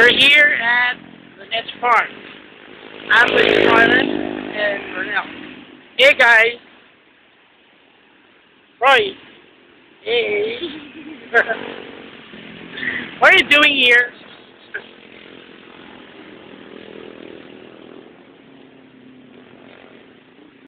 We're here at the Nets Park. I'm with Carlin and Vernell. Hey guys. Roy. Hey. what are you doing here?